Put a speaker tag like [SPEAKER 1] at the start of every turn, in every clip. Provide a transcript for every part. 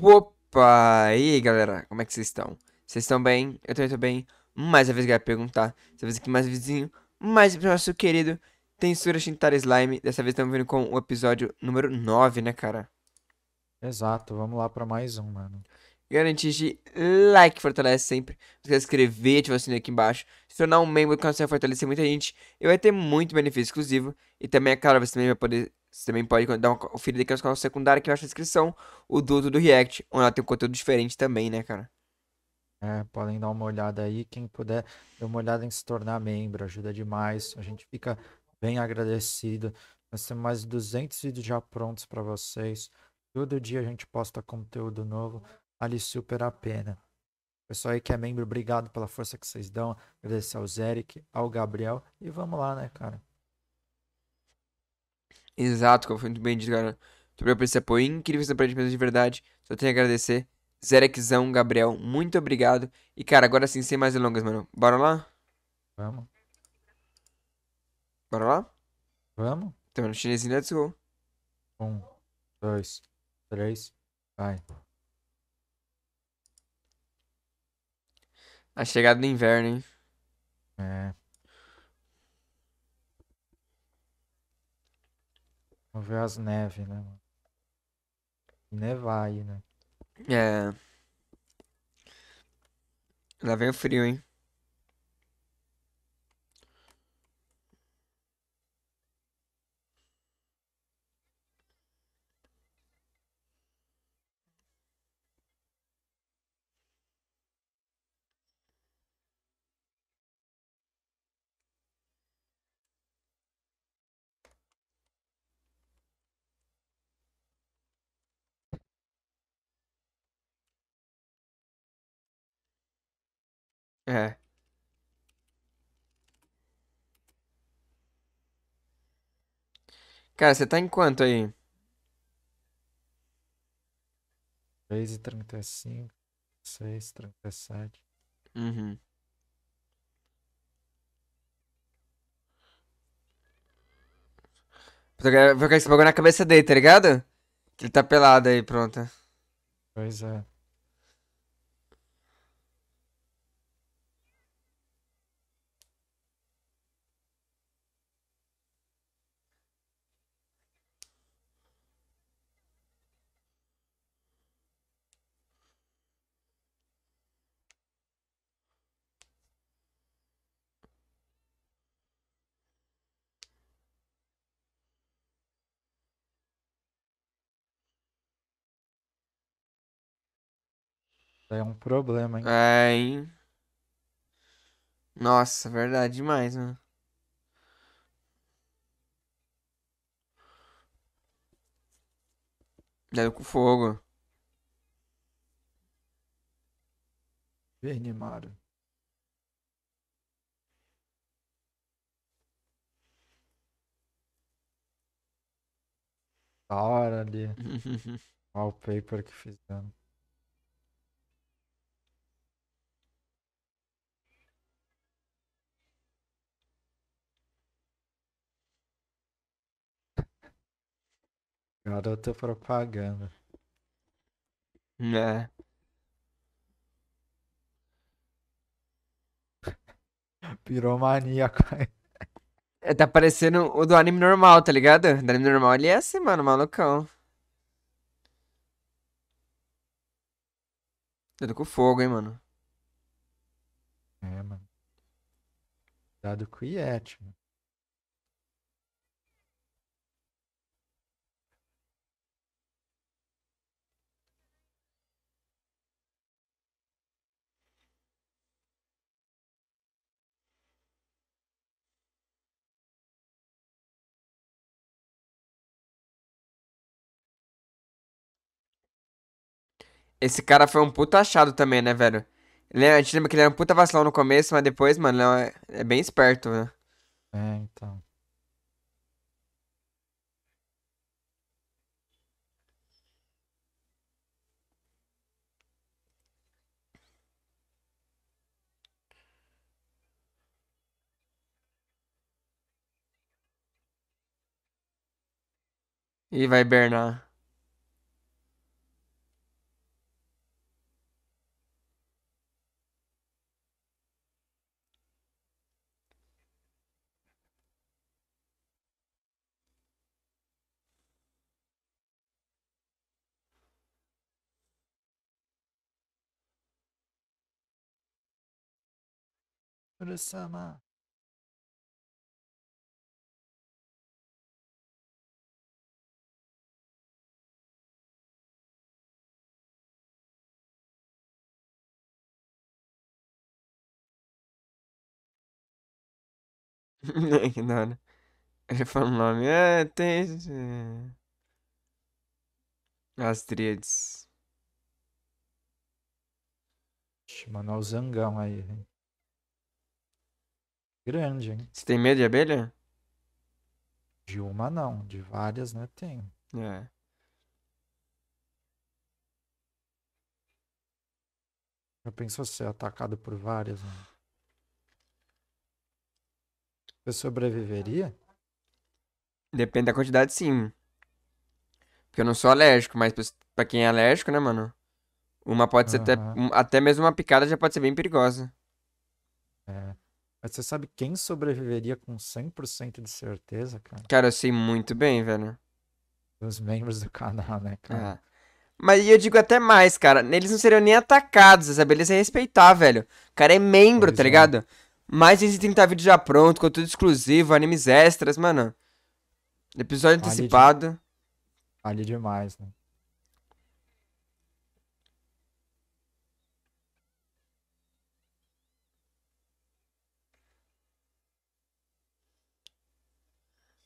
[SPEAKER 1] Opa! E aí, galera? Como é que vocês estão? Vocês estão bem? Eu também tô bem. Mais uma vez, galera, perguntar. Dessa vez aqui, mais vizinho. Mais pro nosso querido Tensura Shintara Slime. Dessa vez estamos vindo com o episódio número 9, né, cara?
[SPEAKER 2] Exato, vamos lá pra mais um, mano.
[SPEAKER 1] Garantir de like, fortalece sempre. Não de inscrever, ativar o sininho aqui embaixo. Se tornar um membro do canal, você vai fortalecer muita gente. E vai ter muito benefício exclusivo. E também, é claro, você também vai poder você também pode dar uma conferida aqui no canal secundário aqui embaixo na descrição. O Duto do React, onde ela tem um conteúdo diferente também, né, cara?
[SPEAKER 2] É, podem dar uma olhada aí. Quem puder, dê uma olhada em se tornar membro, ajuda demais. A gente fica bem agradecido. Nós temos mais de 200 vídeos já prontos para vocês. Todo dia a gente posta conteúdo novo. Vale super a pena. Pessoal aí que é membro, obrigado pela força que vocês dão. Agradecer ao Zeric, ao Gabriel. E vamos lá, né, cara?
[SPEAKER 1] Exato, como foi muito bem dito, cara. Muito obrigado por esse apoio incrível gente mesmo de verdade. Só tenho a agradecer. Zerexão, Gabriel, muito obrigado. E, cara, agora sim, sem mais delongas, mano. Bora lá?
[SPEAKER 2] Vamos.
[SPEAKER 1] Bora lá?
[SPEAKER 2] Vamos.
[SPEAKER 1] Então, no chinesinho, let's go.
[SPEAKER 2] Um, dois, três, vai.
[SPEAKER 1] A chegada do inverno, hein?
[SPEAKER 2] É. Vamos ver as neves, né, mano? Nevar aí, né?
[SPEAKER 1] É. Lá vem o frio, hein? É. Cara, você tá em quanto aí?
[SPEAKER 2] 3 e 35, 6, 37.
[SPEAKER 1] Uhum. Vou colocar esse bagulho na cabeça dele, tá ligado? Que ele tá pelado aí, pronto.
[SPEAKER 2] Pois é. É um problema, hein?
[SPEAKER 1] É, hein? Nossa, verdade demais, mano. Dado com fogo.
[SPEAKER 2] Benimaru. Da hora ali. Wallpaper que fizeram. Garota propaganda.
[SPEAKER 1] É.
[SPEAKER 2] Piromaníaco.
[SPEAKER 1] É, Tá parecendo o do anime normal, tá ligado? Do anime normal ele é assim, mano, malucão. Dado com fogo, hein, mano.
[SPEAKER 2] É, mano. Cuidado com o Yeti, mano.
[SPEAKER 1] Esse cara foi um puta achado também, né, velho? Ele, é, a gente lembra que ele era um puta vacilão no começo, mas depois, mano, é, é bem esperto, né?
[SPEAKER 2] É, então.
[SPEAKER 1] E vai hibernar. Que da hora. Ele fala o nome. É, tem. é. As tríades.
[SPEAKER 2] Mano, olha o zangão aí. hein? Grande, hein?
[SPEAKER 1] Você tem medo de abelha?
[SPEAKER 2] De uma não, de várias, né? Tem.
[SPEAKER 1] É.
[SPEAKER 2] Já pensou ser atacado por várias, mano? Você sobreviveria?
[SPEAKER 1] Depende da quantidade, sim. Porque eu não sou alérgico, mas pra- quem é alérgico, né, mano? Uma pode ser até. Um- Até mesmo uma picada já pode ser bem perigosa.
[SPEAKER 2] É. Mas você sabe quem sobreviveria com 100% de certeza, cara?
[SPEAKER 1] Cara, eu sei muito bem, velho.
[SPEAKER 2] Os membros do canal, né, cara?
[SPEAKER 1] Ah. Mas eu digo até mais, cara. Eles não seriam nem atacados. Essa beleza é respeitar, velho. O cara é membro,
[SPEAKER 2] Pois
[SPEAKER 1] tá
[SPEAKER 2] é.
[SPEAKER 1] ligado? Mais de 130 vídeos já pronto, conteúdo exclusivo, animes extras, mano. Episódio
[SPEAKER 2] Vale de-
[SPEAKER 1] antecipado.
[SPEAKER 2] Vale demais, né?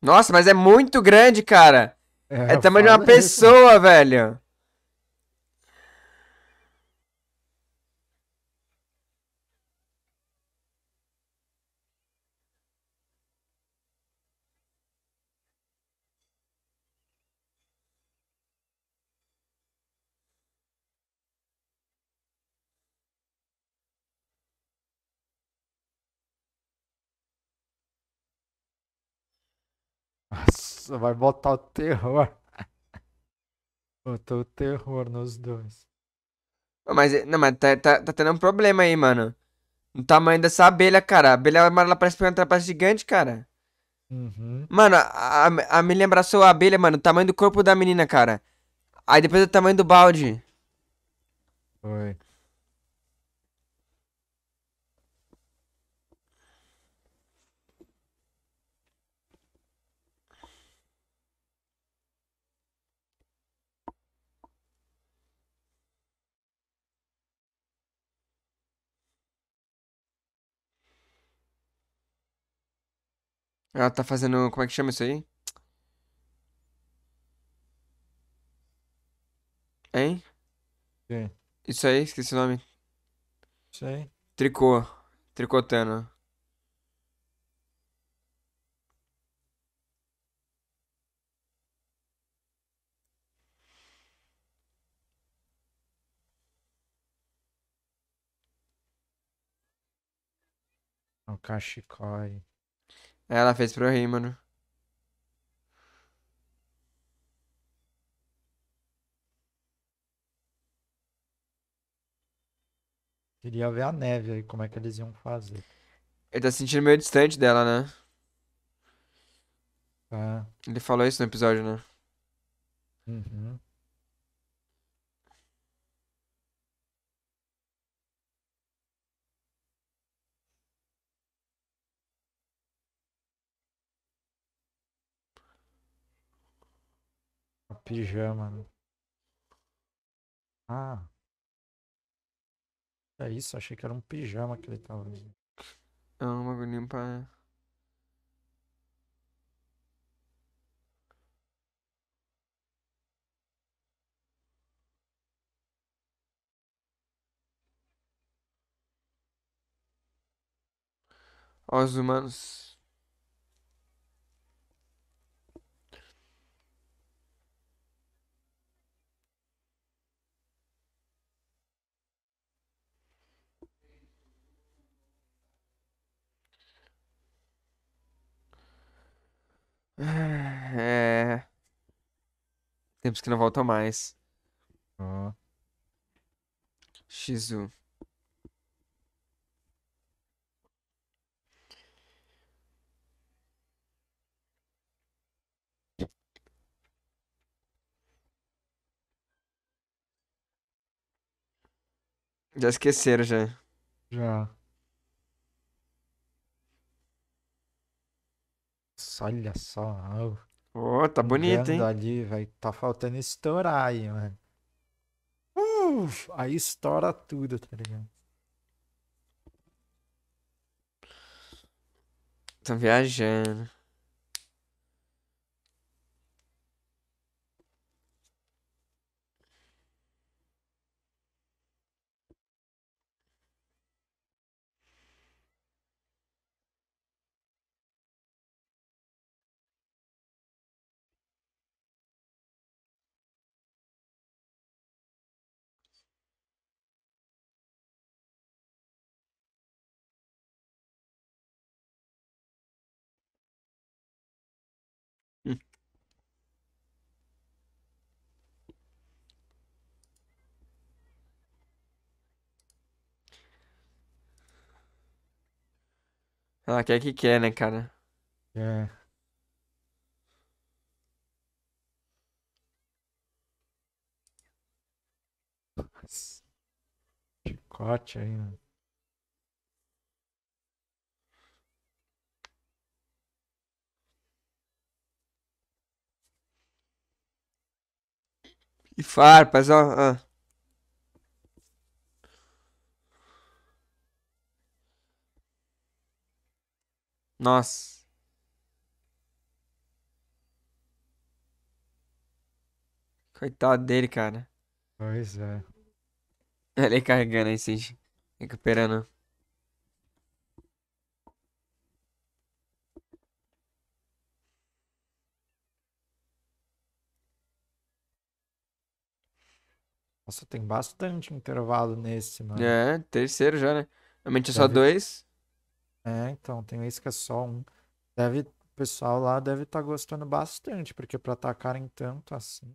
[SPEAKER 1] Nossa, mas é muito grande, cara. É o tamanho de uma
[SPEAKER 2] isso.
[SPEAKER 1] pessoa, velho.
[SPEAKER 2] Nossa, vai botar o terror. Botou o terror nos dois.
[SPEAKER 1] Mas, não, mas tá, tá, tá tendo um problema aí, mano. O tamanho dessa abelha, cara. A abelha amarela parece uma trapaça gigante, cara.
[SPEAKER 2] Uhum.
[SPEAKER 1] Mano, a, a, a menina abraçou a abelha, mano. O tamanho do corpo da menina, cara. Aí depois o tamanho do balde.
[SPEAKER 2] Foi.
[SPEAKER 1] Ela tá fazendo. Como é que chama isso aí? Hein?
[SPEAKER 2] Que?
[SPEAKER 1] Isso aí, esqueci o nome.
[SPEAKER 2] Sei.
[SPEAKER 1] Tricô. Tricotando.
[SPEAKER 2] O cachecol.
[SPEAKER 1] Ela fez pra eu rir, mano.
[SPEAKER 2] Queria ver a neve aí, como é que eles iam fazer.
[SPEAKER 1] Ele tá se sentindo meio distante dela, né?
[SPEAKER 2] Tá?
[SPEAKER 1] Ele falou isso no episódio, né?
[SPEAKER 2] Uhum. Pijama. Ah. É isso, achei que era um pijama que ele tava.
[SPEAKER 1] É um bagulhinho pra. Ó, os humanos. Tempos que não voltam mais.
[SPEAKER 2] Ó.
[SPEAKER 1] Já esqueceram, já.
[SPEAKER 2] Já. Nossa, Olha só.
[SPEAKER 1] Ô, tá bonito, hein?
[SPEAKER 2] ali, vai. Tá faltando estourar aí, mano. Uf, aí estoura tudo, tá ligado?
[SPEAKER 1] Tô viajando. Ela quer que quer, né, cara?
[SPEAKER 2] É. Chicote aí, mano.
[SPEAKER 1] E farpas, ó, ó. Nossa. Coitado dele, cara.
[SPEAKER 2] Pois é.
[SPEAKER 1] Ele carregando aí, Cid. Recuperando.
[SPEAKER 2] Nossa, tem bastante intervalo nesse, mano.
[SPEAKER 1] É, terceiro já, né? Normalmente é só dois.
[SPEAKER 2] É, então, tem esse que é só um. Deve, o pessoal lá deve estar gostando bastante, porque pra atacarem tanto assim.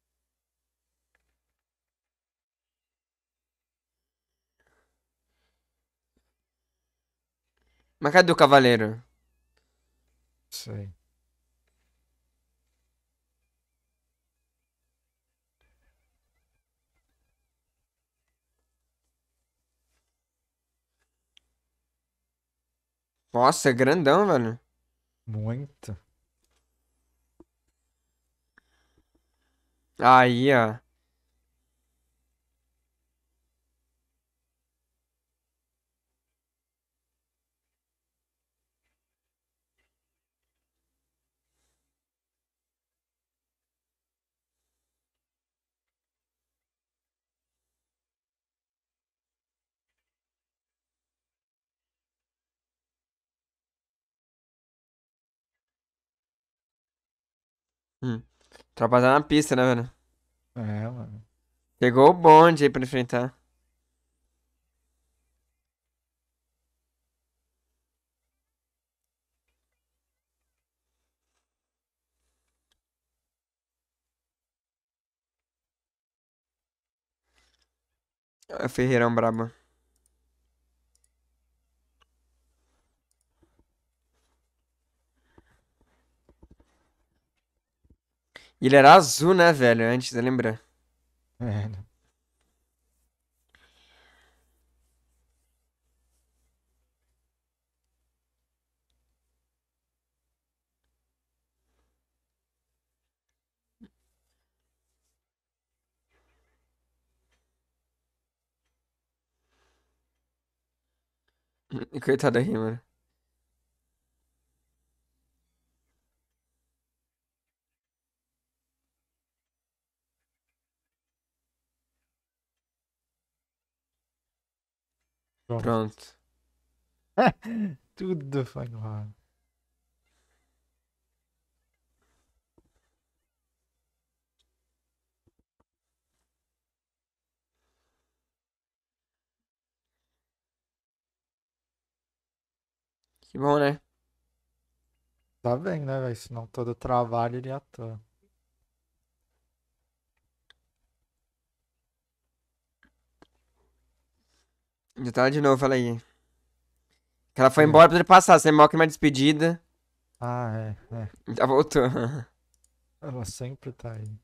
[SPEAKER 1] Mas cadê o cavaleiro?
[SPEAKER 2] Sei.
[SPEAKER 1] Nossa, é grandão, velho.
[SPEAKER 2] Muito.
[SPEAKER 1] Aí, ó. Hum. Tropa tá na pista, né, velho?
[SPEAKER 2] É, mano.
[SPEAKER 1] Pegou o bonde aí pra enfrentar. É o Ferreirão brabo. E ele era azul, né, velho? Antes, lembra?
[SPEAKER 2] É, né?
[SPEAKER 1] Coitado aí, mano.
[SPEAKER 2] Pronto. Tudo ar.
[SPEAKER 1] Que bom, né?
[SPEAKER 2] Tá bem, né, velho? Senão todo o trabalho iria à toa.
[SPEAKER 1] Já tá ela de novo, fala aí. Que ela foi
[SPEAKER 2] é.
[SPEAKER 1] embora pra ele passar, sem mal que uma despedida.
[SPEAKER 2] Ah, é, é.
[SPEAKER 1] Já voltou.
[SPEAKER 2] Ela sempre tá aí.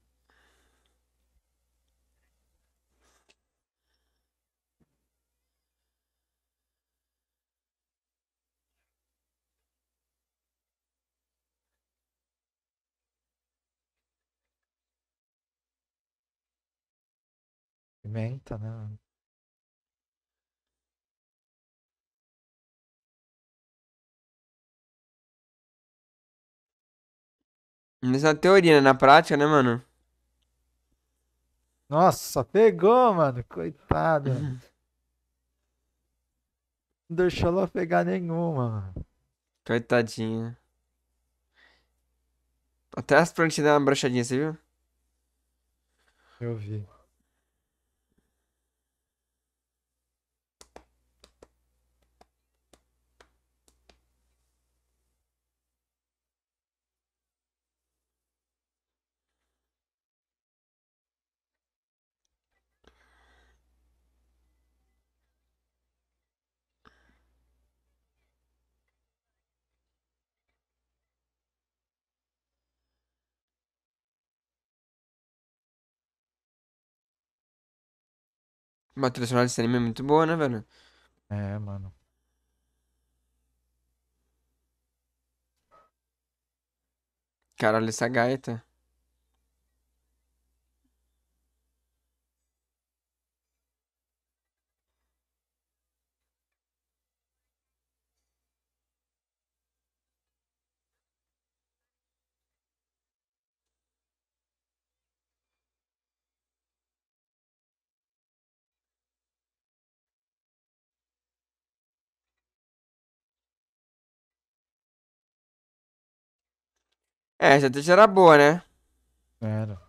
[SPEAKER 2] Pimenta, né? Mano?
[SPEAKER 1] Nessa teoria, né? Na prática, né, mano?
[SPEAKER 2] Nossa, pegou, mano. Coitado. Não deixou ela pegar nenhuma, mano.
[SPEAKER 1] Coitadinha. Até as plantinhas deram uma brochadinha, você viu?
[SPEAKER 2] Eu vi.
[SPEAKER 1] Uma trilha sonora desse anime é muito boa, né, velho?
[SPEAKER 2] É, mano.
[SPEAKER 1] Caralho, essa gaita. É, essa era boa, né?
[SPEAKER 2] Era.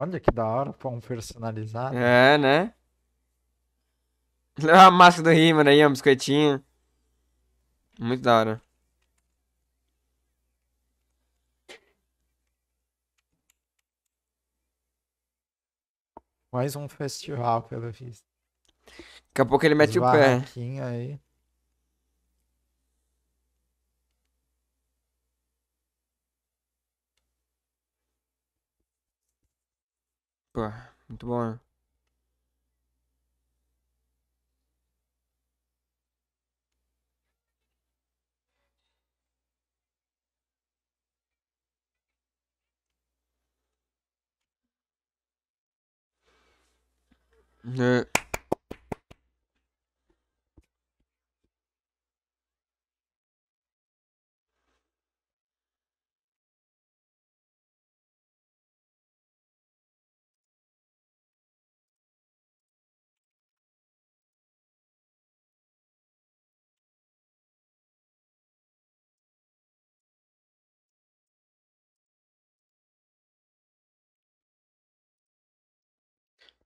[SPEAKER 2] Olha que da hora, pão personalizado.
[SPEAKER 1] É, né? A máscara do He-Man aí, um biscoitinho. Muito da hora.
[SPEAKER 2] Mais um festival, pelo visto.
[SPEAKER 1] Daqui a pouco ele mete o pé.
[SPEAKER 2] aí.
[SPEAKER 1] Pô, muito bom,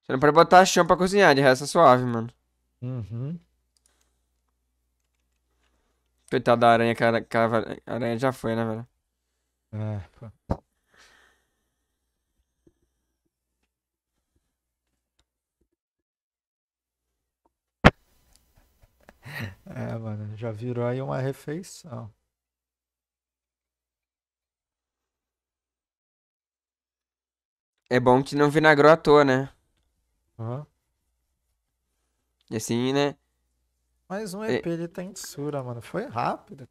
[SPEAKER 1] Você não pode botar chão pra cozinhar, de resto é suave, mano.
[SPEAKER 2] Uhum.
[SPEAKER 1] Coitado da aranha, cara, cara, a aranha já foi, né, velho?
[SPEAKER 2] É, pô. É, mano, já virou aí uma refeição.
[SPEAKER 1] É bom que não vinagrou à toa, né?
[SPEAKER 2] Ó.
[SPEAKER 1] E assim, né?
[SPEAKER 2] Mais um
[SPEAKER 1] É.
[SPEAKER 2] EP de Tensura, mano. Foi rápido.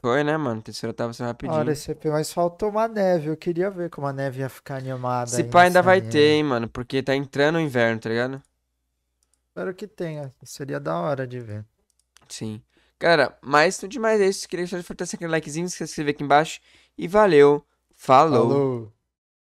[SPEAKER 1] Foi, né, mano? A terceira tava sendo
[SPEAKER 2] Olha,
[SPEAKER 1] rapidinho.
[SPEAKER 2] esse EP, mas faltou uma neve. Eu queria ver como a neve ia ficar animada
[SPEAKER 1] Se
[SPEAKER 2] aí
[SPEAKER 1] pá, ainda vai ter, hein, mano? Porque tá entrando o inverno, tá ligado?
[SPEAKER 2] Espero que tenha. Seria da hora de ver.
[SPEAKER 1] Sim. Cara, mas tudo demais é isso. Queria que você fortalecer aquele likezinho, se inscrever aqui embaixo. E valeu. Falou.
[SPEAKER 2] Falou!